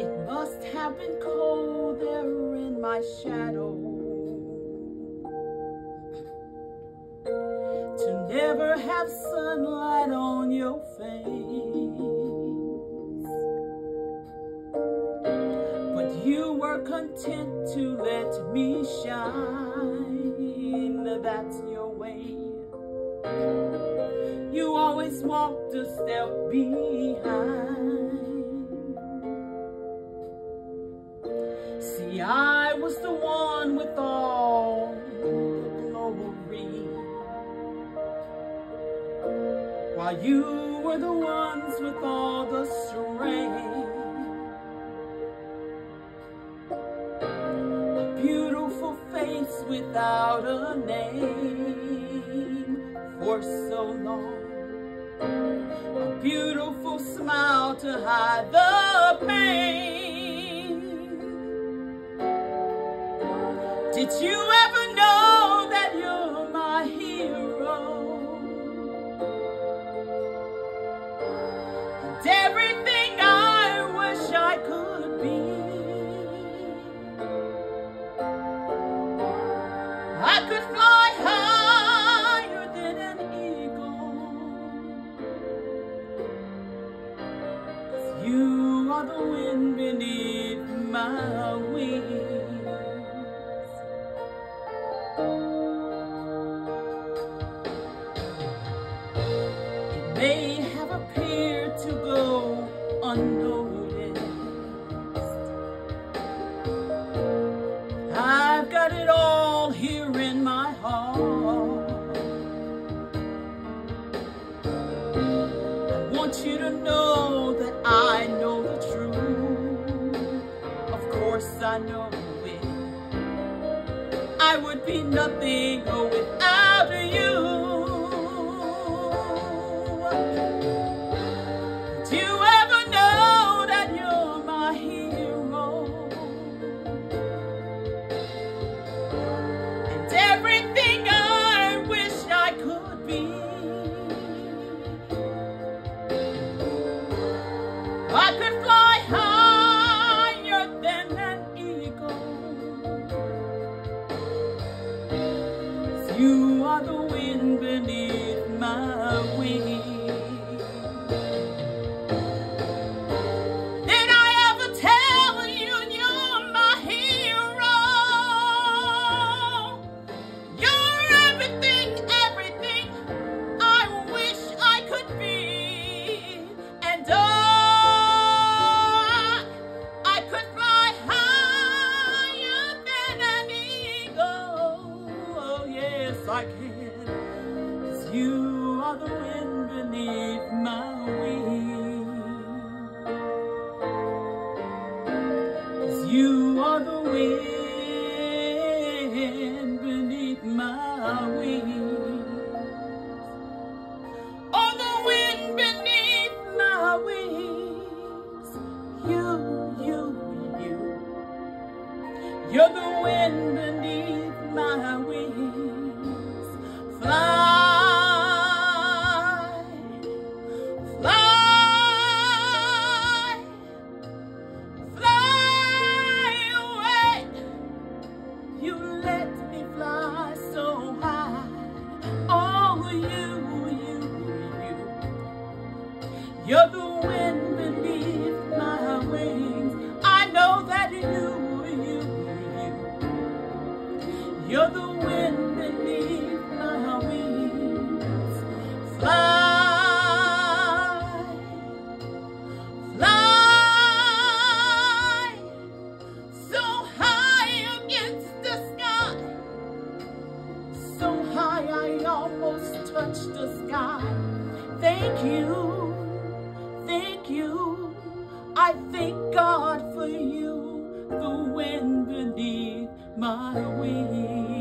It must have been cold there in my shadow. To never have sunlight on your face were content to let me shine. That's your way. You always walked a step behind. See, I was the one with all the glory. While you were the ones with all the strength without a name for so long A beautiful smile to hide the pain Did you ever know that you're my hero? And everything I wind beneath my wings. It may have appeared to go unnoticed. I've got it all here in my heart. I want you to know Would be nothing without you. Do you You are the wind beneath are the wind beneath my wings. you are the wind beneath my wings. Oh, the wind beneath my wings. You, you, you. You're the wind beneath my wings. Fly, You're the wind beneath my wings. I know that you, you, you. You're the wind beneath my wings. Fly. so high I almost touched the sky. Thank you. I thank God for you, the wind beneath my wings.